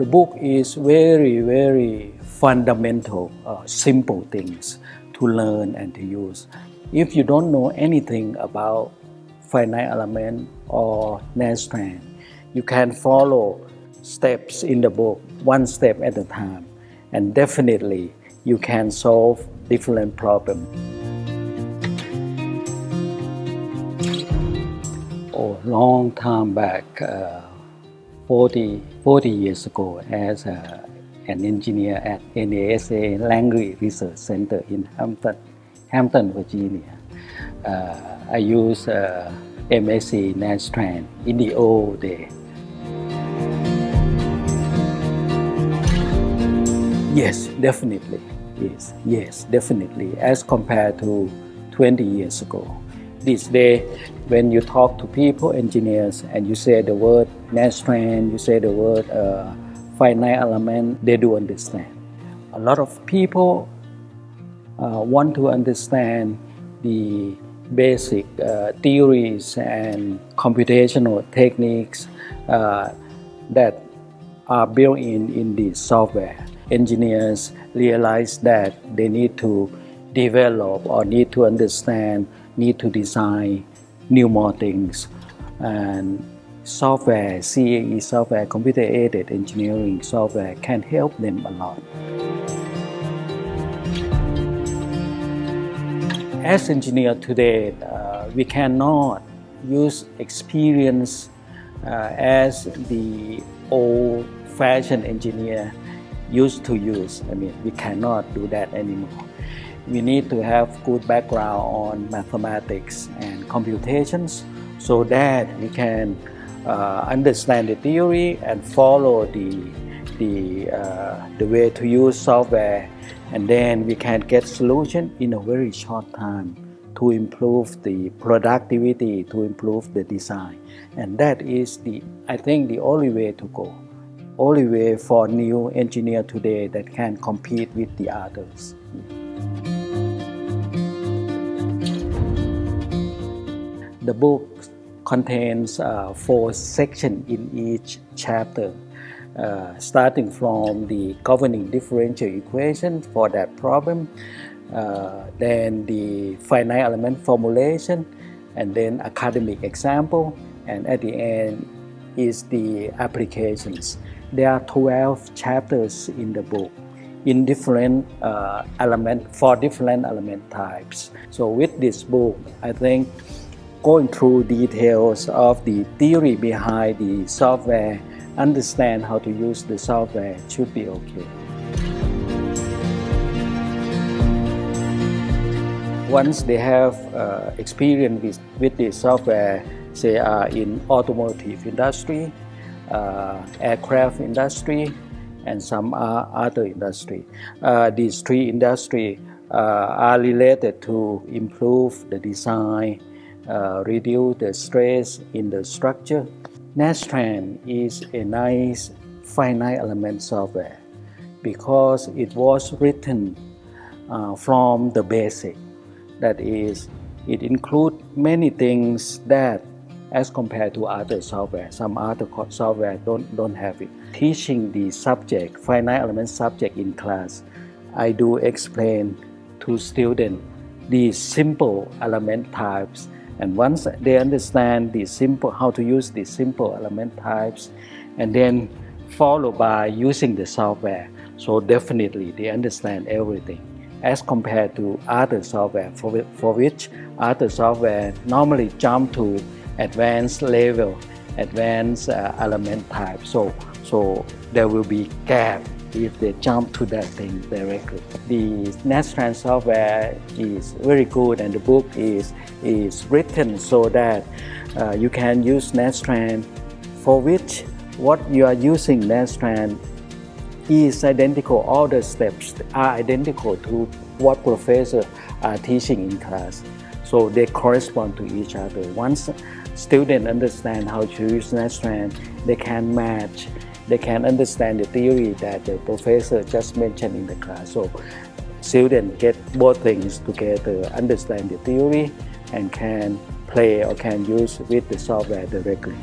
the book is very, very fundamental, uh, simple things to learn and to use. If you don't know anything about finite element or Nastran, you can follow steps in the book, one step at a time, and definitely you can solve different problems. Oh, long time back, uh, 40, 40 years ago, as a, an engineer at NASA Langley Research Center in Hampton, Hampton, Virginia. Uh, I used uh, MSC Nastran in the old day. Yes, definitely. Yes, yes, definitely. As compared to 20 years ago. This day, when you talk to people, engineers, and you say the word Nastran, you say the word uh, finite element, they do understand. A lot of people uh, want to understand the basic uh, theories and computational techniques uh, that are built in in the software engineers realize that they need to develop or need to understand, need to design new more things. And software, CAE software, computer aided engineering software can help them a lot. As engineer today, uh, we cannot use experience uh, as the old fashioned engineer used to use. I mean, we cannot do that anymore. We need to have good background on mathematics and computations so that we can uh, understand the theory and follow the, the, uh, the way to use software and then we can get solution in a very short time to improve the productivity, to improve the design. And that is the, I think, the only way to go only way for new engineer today that can compete with the others. The book contains uh, four sections in each chapter, uh, starting from the governing differential equation for that problem, uh, then the finite element formulation, and then academic example, and at the end is the applications. There are 12 chapters in the book in different uh, element for different element types. So with this book, I think going through details of the theory behind the software, understand how to use the software should be okay. Once they have uh, experience with, with the software, say are in automotive industry, uh, aircraft industry, and some other industry. Uh, these three industries uh, are related to improve the design, reduce the stress in the structure. Nastran is a nice finite element software because it was written uh, from the basic. That is, it includes many things that as compared to other software. Some other software don't, don't have it. Teaching the subject, finite element subject in class, I do explain to students the simple element types. And once they understand the simple, how to use the simple element types, and then followed by using the software, so definitely they understand everything as compared to other software for, for which other software normally jump to advanced level, advanced uh, element type. So, so there will be gap if they jump to that thing directly. The Nastran software is very good and the book is, is written so that uh, you can use Nastran for which what you are using Nastran is identical. All the steps are identical to what professor are teaching in class. So they correspond to each other. Once students understand how to use Nastran, they can match, they can understand the theory that the professor just mentioned in the class. So students get both things together, understand the theory, and can play or can use with the software directly.